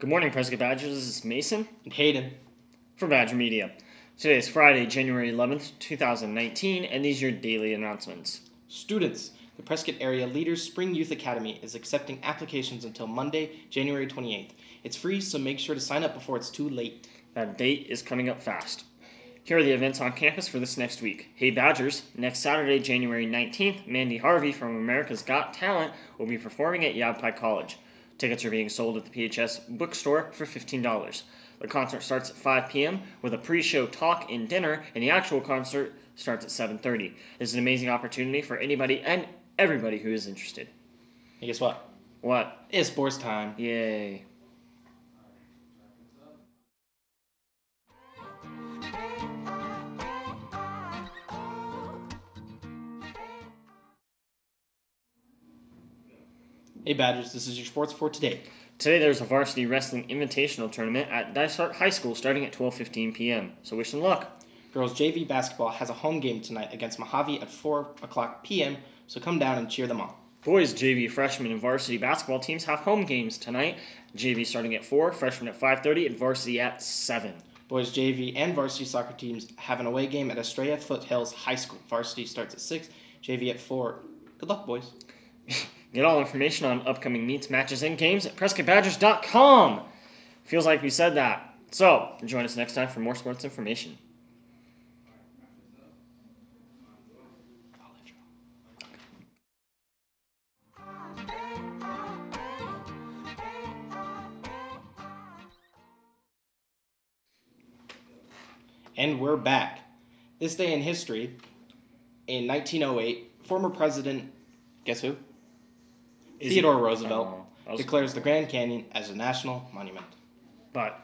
Good morning, Prescott Badgers. This is Mason And Hayden. for Badger Media. Today is Friday, January 11th, 2019, and these are your daily announcements. Students, the Prescott Area Leaders Spring Youth Academy is accepting applications until Monday, January 28th. It's free, so make sure to sign up before it's too late. That date is coming up fast. Here are the events on campus for this next week. Hey Badgers, next Saturday, January 19th, Mandy Harvey from America's Got Talent will be performing at Yavapai College. Tickets are being sold at the PHS bookstore for $15. The concert starts at 5 p.m. with a pre-show talk and dinner, and the actual concert starts at 7:30. This is an amazing opportunity for anybody and everybody who is interested. Hey, guess what? What? It's sports time. Yay. Hey, Badgers, this is your sports for today. Today there's a varsity wrestling invitational tournament at Dysart High School starting at 12:15 p.m. So wish them luck. Girls JV basketball has a home game tonight against Mojave at 4 o'clock p.m., so come down and cheer them on. Boys JV freshman and varsity basketball teams have home games tonight. JV starting at 4, freshman at 5:30 and varsity at 7. Boys JV and varsity soccer teams have an away game at Estrella Foothills High School. Varsity starts at 6, JV at 4. Good luck, boys. Get all information on upcoming meets, matches, and games at PrescottBadgers.com. Feels like we said that. So, join us next time for more sports information. And we're back. This day in history, in 1908, former President, guess who? Is Theodore he- Roosevelt Oh, declares the Grand Canyon as a national monument. But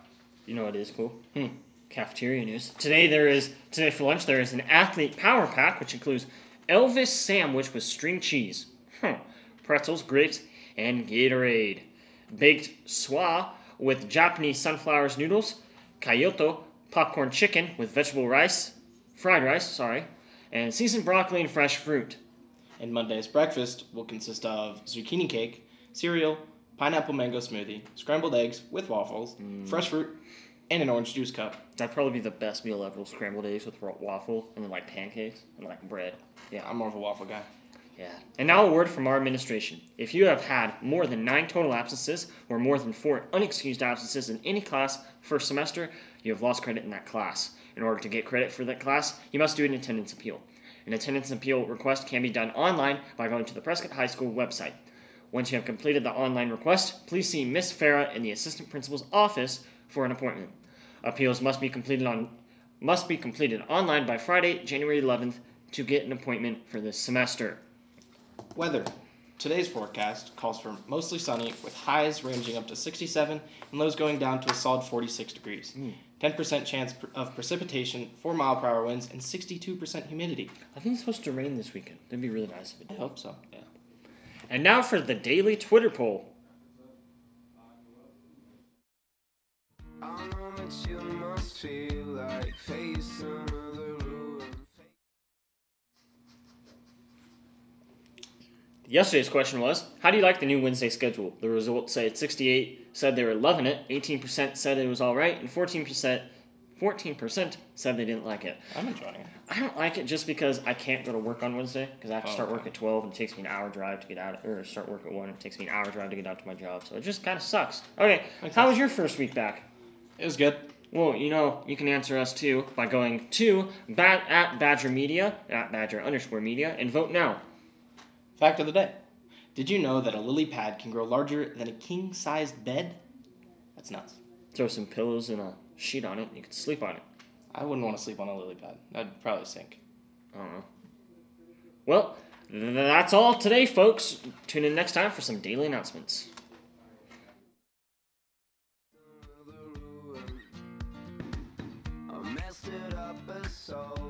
you know what is cool? Hmm. Cafeteria news. Today there is today for lunch there is an athlete power pack which includes Elvis sandwich with string cheese, huh, pretzels, grapes, and Gatorade. Baked swa with Japanese sunflowers noodles, Kyoto popcorn chicken with vegetable rice, fried rice, sorry, and seasoned broccoli and fresh fruit. And Monday's breakfast will consist of zucchini cake, cereal, pineapple mango smoothie, scrambled eggs with waffles, mm. fresh fruit, and an orange juice cup. That'd probably be the best meal ever. Scrambled eggs with waffle and then like pancakes and like bread. Yeah. I'm more of a waffle guy. Yeah. And now a word from our administration. If you have had more than nine total absences or more than four unexcused absences in any class first semester, you have lost credit in that class. In order to get credit for that class, you must do an attendance appeal. An attendance appeal request can be done online by going to the Prescott High School website. Once you have completed the online request, please see Miss Farah in the assistant principal's office for an appointment. Appeals must be completed on must be completed online by Friday, January 11th to get an appointment for this semester. Weather. Today's forecast calls for mostly sunny with highs ranging up to 67 and lows going down to a solid 46 degrees. Hmm. 10% chance of precipitation, 4 mile per hour winds, and 62% humidity. I think it's supposed to rain this weekend. That'd be really nice if it I did. hope so. yeah. And now for the daily Twitter poll. A moment you must feel like facing Yesterday's question was, how do you like the new Wednesday schedule? The results say it's 68 said they were loving it, 18% said it was all right, and 14% 14% said they didn't like it. I'm enjoying it. I don't like it just because I can't go to work on Wednesday because I have to Oh, start okay. work at 12 and it takes me an hour drive to get out, or start work at 1 and it takes me an hour drive to get out to my job. So it just kind of sucks. Okay, Makes how sense. was your first week back? It was good. Well, you know, you can answer us too by going to bat at Badger Media, at Badger underscore Media, and vote now. Fact of the day. Did you know that a lily pad can grow larger than a king sized bed? That's nuts. Throw some pillows and a sheet on it, and you can sleep on it. I wouldn't want to sleep on a lily pad. I'd probably sink. I don't know. Well, that's all today, folks. Tune in next time for some daily announcements. I messed it up a so